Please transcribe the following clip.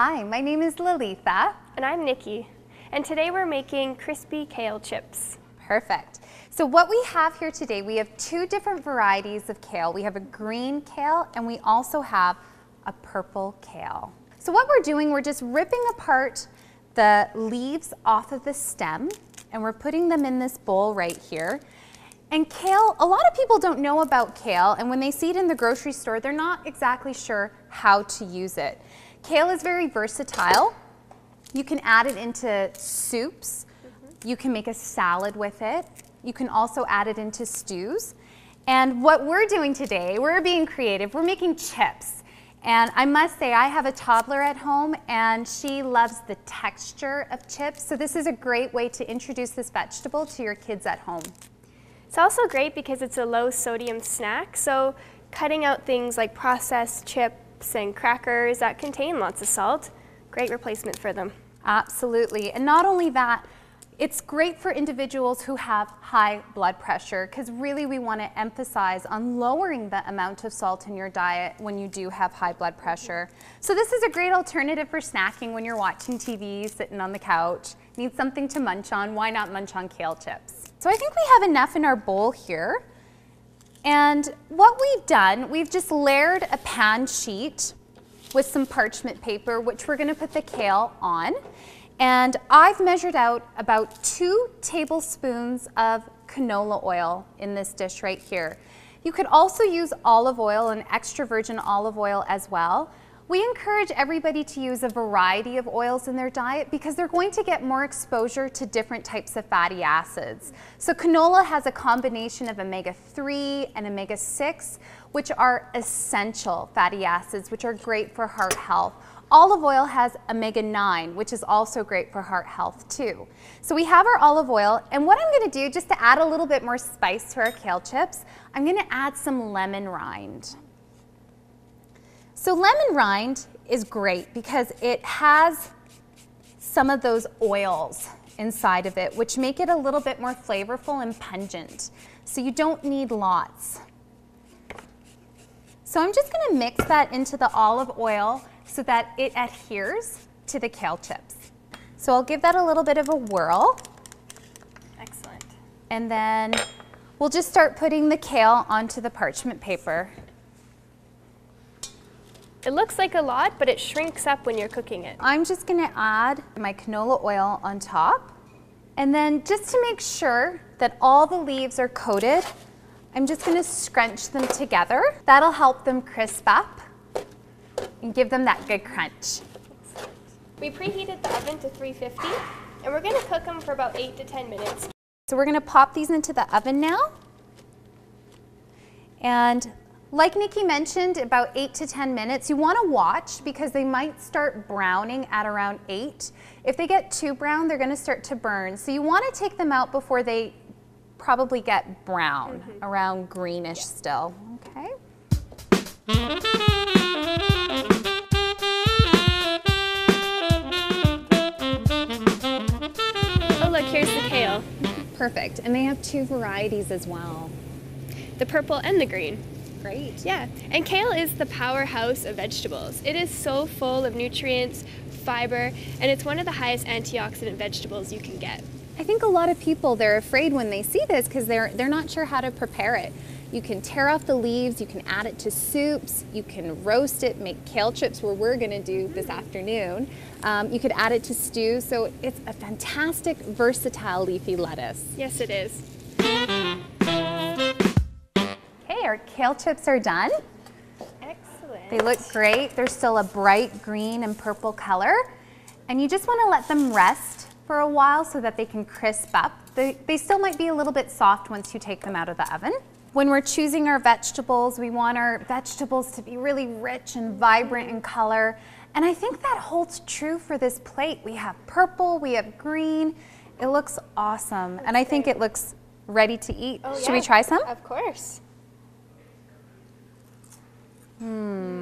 my name is Lalitha. And I'm Nicky. And today we're making crispy kale chips. Perfect. So what we have here today, we have two different varieties of kale. We have a green kale and we also have a purple kale. So what we're doing, we're just ripping apart the leaves off of the stem and we're putting them in this bowl right here. And kale, a lot of people don't know about kale, and when they see it in the grocery store, they're not exactly sure how to use it. Kale is very versatile. You can add it into soups. Mm -hmm. You can make a salad with it. You can also add it into stews. And what we're doing today, we're being creative. We're making chips. And I must say, I have a toddler at home and she loves the texture of chips. So this is a great way to introduce this vegetable to your kids at home. It's also great because it's a low sodium snack, so cutting out things like processed chips and crackers that contain lots of salt, great replacement for them. Absolutely, and not only that, it's great for individuals who have high blood pressure because really we want to emphasize on lowering the amount of salt in your diet when you do have high blood pressure. So this is a great alternative for snacking when you're watching TV, sitting on the couch, need something to munch on, why not munch on kale chips? So I think we have enough in our bowl here. And what we've done, we've just layered a pan sheet with some parchment paper, which we're gonna put the kale on. And I've measured out about two tablespoons of canola oil in this dish right here. You could also use olive oil and extra virgin olive oil as well. We encourage everybody to use a variety of oils in their diet because they're going to get more exposure to different types of fatty acids. So canola has a combination of omega-3 and omega-6, which are essential fatty acids, which are great for heart health. Olive oil has omega-9, which is also great for heart health too. So we have our olive oil, and what I'm gonna do, just to add a little bit more spice to our kale chips, I'm gonna add some lemon rind. So lemon rind is great because it has some of those oils inside of it, which make it a little bit more flavorful and pungent. So you don't need lots. So I'm just gonna mix that into the olive oil so that it adheres to the kale chips. So I'll give that a little bit of a whirl. Excellent. And then we'll just start putting the kale onto the parchment paper. It looks like a lot, but it shrinks up when you're cooking it. I'm just gonna add my canola oil on top. And then just to make sure that all the leaves are coated, I'm just gonna scrunch them together. That'll help them crisp up and give them that good crunch. We preheated the oven to 350 and we're gonna cook them for about eight to 10 minutes. So we're gonna pop these into the oven now. And like Nicky mentioned, about eight to 10 minutes. You wanna watch because they might start browning at around eight. If they get too brown, they're gonna start to burn. So you wanna take them out before they probably get brown, mm -hmm. around greenish yeah. still, okay? Oh look, here's the kale. Perfect, and they have two varieties as well. The purple and the green. Great. Yeah, and kale is the powerhouse of vegetables. It is so full of nutrients, fiber, and it's one of the highest antioxidant vegetables you can get. I think a lot of people, they're afraid when they see this because they're, they're not sure how to prepare it. You can tear off the leaves, you can add it to soups, you can roast it, make kale chips, where we're gonna do this mm-hmm. afternoon. Um, you could add it to stew, so it's a fantastic, versatile leafy lettuce. Yes, it is our kale chips are done. Excellent. They look great. They're still a bright green and purple color. And you just want to let them rest for a while so that they can crisp up. They, they still might be a little bit soft once you take them out of the oven. When we're choosing our vegetables, we want our vegetables to be really rich and vibrant in color. And I think that holds true for this plate. We have purple, we have green. It looks awesome. That's and I think it looks ready to eat. Oh, Should yeah. we try some? Of course. Hmm.